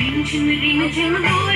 Dream, dream, dream, dream, dream.